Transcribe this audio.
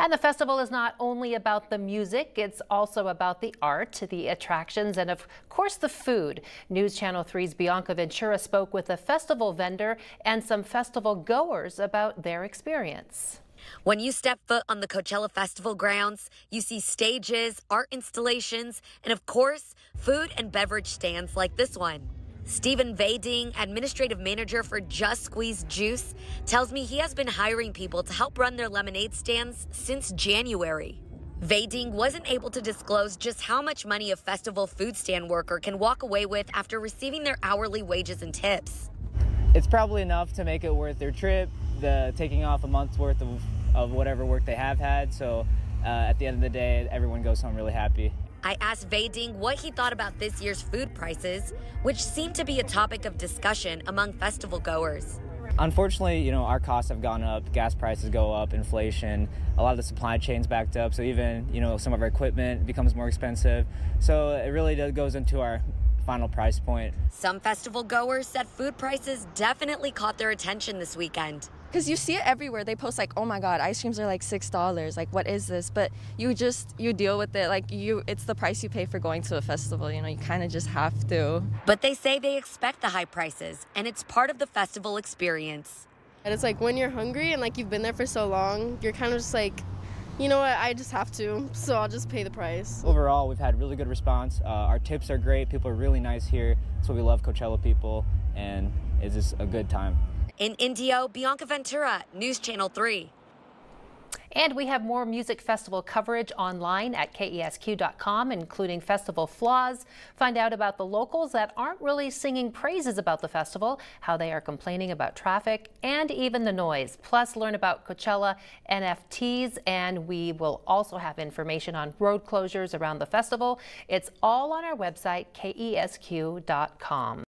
And the festival is not only about the music, it's also about the art, the attractions, and of course the food. News Channel 3's Bianca Ventura spoke with a festival vendor and some festival goers about their experience. When you step foot on the Coachella Festival grounds, you see stages, art installations, and of course, food and beverage stands like this one. Stephen Vading, administrative manager for Just Squeeze Juice, tells me he has been hiring people to help run their lemonade stands since January. Vading wasn't able to disclose just how much money a festival food stand worker can walk away with after receiving their hourly wages and tips. It's probably enough to make it worth their trip, the taking off a month's worth of, of whatever work they have had. So uh, at the end of the day, everyone goes home really happy. I asked Vading what he thought about this year's food prices, which seemed to be a topic of discussion among festival goers. Unfortunately, you know, our costs have gone up, gas prices go up, inflation, a lot of the supply chains backed up, so even, you know, some of our equipment becomes more expensive. So it really goes into our final price point. Some festival goers said food prices definitely caught their attention this weekend because you see it everywhere they post like oh my god ice creams are like six dollars like what is this but you just you deal with it like you it's the price you pay for going to a festival you know you kind of just have to but they say they expect the high prices and it's part of the festival experience and it's like when you're hungry and like you've been there for so long you're kind of just like you know what, I just have to, so I'll just pay the price. Overall, we've had really good response. Uh, our tips are great. People are really nice here. That's what we love Coachella people, and it's just a good time. In Indio, Bianca Ventura, News Channel 3. And we have more music festival coverage online at KESQ.com, including festival flaws. Find out about the locals that aren't really singing praises about the festival, how they are complaining about traffic, and even the noise. Plus, learn about Coachella NFTs, and we will also have information on road closures around the festival. It's all on our website, KESQ.com.